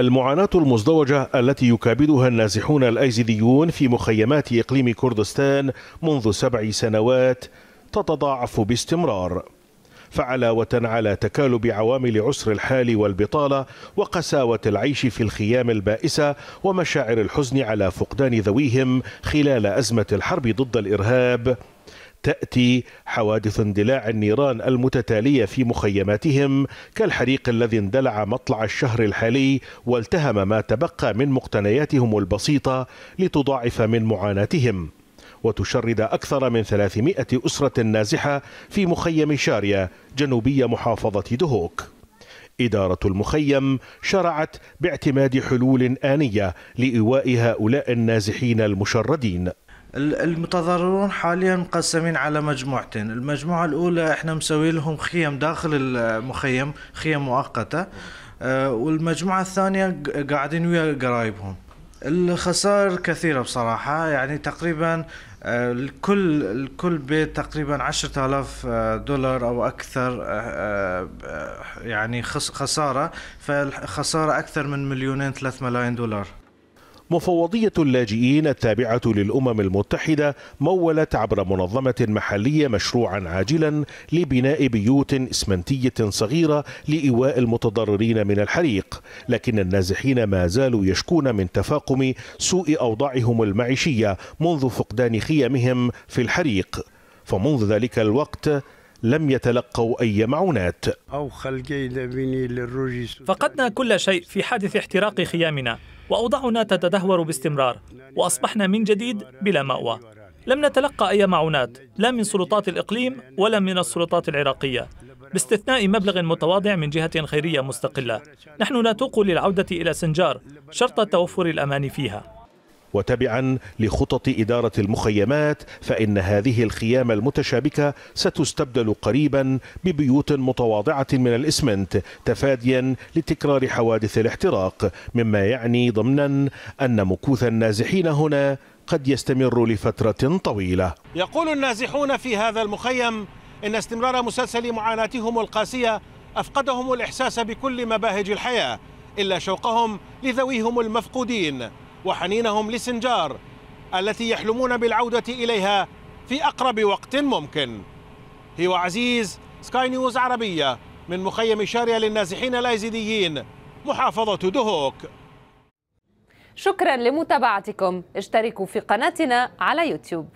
المعاناة المزدوجة التي يكابدها النازحون الأيزيديون في مخيمات إقليم كردستان منذ سبع سنوات تتضاعف باستمرار. فعلاوة على تكالب عوامل عسر الحال والبطالة وقساوة العيش في الخيام البائسة ومشاعر الحزن على فقدان ذويهم خلال أزمة الحرب ضد الإرهاب. تأتي حوادث اندلاع النيران المتتالية في مخيماتهم كالحريق الذي اندلع مطلع الشهر الحالي والتهم ما تبقى من مقتنياتهم البسيطة لتضاعف من معاناتهم. وتشرد أكثر من 300 أسرة نازحة في مخيم شاريا جنوبية محافظة دهوك. إدارة المخيم شرعت باعتماد حلول آنية لإيواء هؤلاء النازحين المشردين. المتضررون حاليا مقسمين على مجموعتين. المجموعة الأولى إحنا مسوي لهم خيم داخل المخيم خيم مؤقتة. آه، والمجموعة الثانية قاعدين ويا قرايبهم. الخسائر كثيرة بصراحة يعني تقريبا آه، الكل الكل بيت تقريبا عشرة آلاف آه، دولار أو أكثر يعني خسارة. فالخسارة أكثر من مليونين ثلاث ملايين دولار. مفوضية اللاجئين التابعة للأمم المتحدة مولت عبر منظمة محلية مشروعا عاجلا لبناء بيوت إسمنتية صغيرة لإيواء المتضررين من الحريق لكن النازحين ما زالوا يشكون من تفاقم سوء أوضاعهم المعيشية منذ فقدان خيمهم في الحريق. فمنذ ذلك الوقت لم يتلقوا أي معونات. فقدنا كل شيء في حادث احتراق خيامنا. وأوضاعنا تتدهور باستمرار وأصبحنا من جديد بلا مأوى. لم نتلقى أي معونات لا من سلطات الإقليم ولا من السلطات العراقية. باستثناء مبلغ متواضع من جهة خيرية مستقلة نحن نتوق للعودة إلى سنجار شرط توفر الأمان فيها. وتبعا لخطط إدارة المخيمات فإن هذه الخيام المتشابكة ستستبدل قريبا ببيوت متواضعة من الإسمنت تفاديا لتكرار حوادث الاحتراق مما يعني ضمنا أن مكوث النازحين هنا قد يستمر لفترة طويلة. يقول النازحون في هذا المخيم إن استمرار مسلسل معاناتهم القاسية أفقدهم الإحساس بكل مباهج الحياة إلا شوقهم لذويهم المفقودين. وحنينهم لسنجار التي يحلمون بالعودة إليها في أقرب وقت ممكن. هو عزيز سكاي نيوز عربية من مخيم شاريا للنازحين الأيزيديين محافظة دهوك. شكرا لمتابعتكم. اشتركوا في قناتنا على يوتيوب.